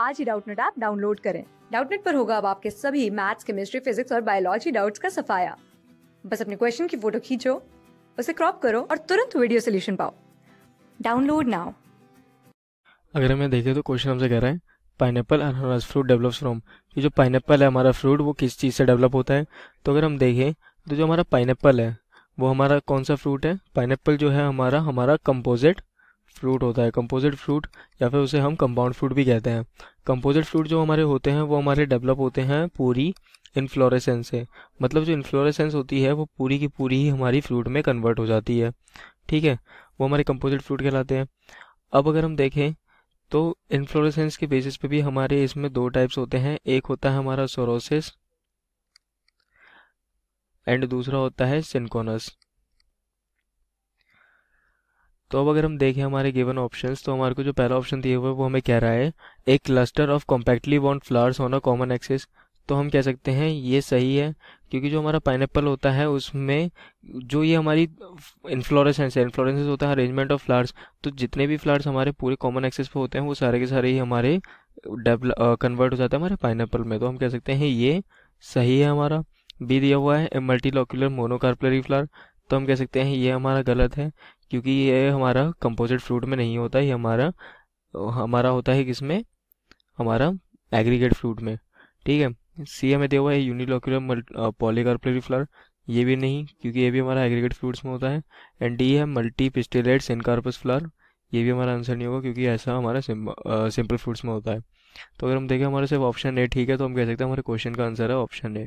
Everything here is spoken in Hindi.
आज ही डाउटनेट ऐप डाउनलोड करें। डाउटनेट पर होगा अब आपके सभी मैथ्स केमिस्ट्री फिजिक्स और बायोलॉजी डाउट्स का सफाया। बस अपने क्वेश्चन की फ़ोटो खींचो, उसे क्रॉप करो और तुरंत वीडियो सोल्यूशन पाओ। डाउनलोड नाउ अगर हमें देखें तो क्वेश्चन हमसे कह रहा है पाइनएप्पल अनानास फ्रूट डेवलप्स फ्रॉम ये जो पाइनएप्पल है, हमारा फ्रूट वो किस चीज़ से डेवलप होता है? तो अगर हम देखें तो जो हमारा पाइनएप्पल है, वो हमारा कौन सा फ्रूट है? पाइनएप्पल जो है हमारा हमारा कंपोजिट फ्रूट होता है कंपोजिट फ्रूट या फिर उसे हम कंपाउंड फ्रूट भी कहते हैं। कंपोजिट फ्रूट जो हमारे होते हैं, वो हमारे डेवलप होते हैं पूरी इन्फ्लोरेसेंस से। मतलब जो इन्फ्लोरेसेंस होती है, वो पूरी की पूरी ही हमारी फ्रूट में कन्वर्ट हो जाती है। ठीक है? वो हमारे कंपोजिट फ्रूट कहलाते हैं। अब अगर हम देखें तो इन्फ्लोरेसेंस के बेसिस पे भी हमारे इसमें दो टाइप्स होते हैं। एक होता है हमारा सोरोसिस एंड दूसरा होता है सिंकोनस तो अब अगर हम देखें हमारे गिवन ऑप्शंस तो हमारे को जो पहला ऑप्शन दिया हुआ है, वो हमें कह रहा है a cluster of compactly bound flowers on a common axis तो हम कह सकते हैं, ये सही है, क्योंकि जो हमारा पाइन होता है, उसमें जो ये हमारी इन्फ्लोरेसेंस है इन्फ्लोरेसेंस होता है अरेंजमेंट ऑफ़ फ्लावर्स तो जितने भी फ्लावर्स हमारे पूरे कॉमन एक्सेस पे होते हैं, वो सारे के सारे ही हमारे कन्वर्ट हो जाते हैं हमारे पाइन में। तो हम कह सकते हैं, ये सही है हमारा। बी दिया हुआ है मल्टीलॉक्यूलर मोनोकार्पलरी फ्लावर तो हम कह सकते हैं ये हमारा गलत है, क्योंकि ये हमारा कंपोजिट फ्रूट में नहीं होता, ये हमारा हमारा होता है किसमें? हमारा एग्रीगेट फ्रूट में। ठीक है? सी हमें दिया हुआ है यूनिलोक्यूलर पॉलीकार्पलरी फ्लावर ये भी नहीं, क्योंकि ये भी हमारा एग्रीगेट फ्रूट्स में होता है। एंड डी है मल्टी पिस्टिलेट सिनकार्पस फ्लावर ये भी हमारा आंसर नहीं होगा, क्योंकि ऐसा हमारा सिंपल फ्रूट्स में होता है। तो अगर हम देखें हमारे सिर्फ़ ऑप्शन ए ठीक है तो हम कह सकते हैं हमारे क्वेश्चन का आंसर है ऑप्शन ए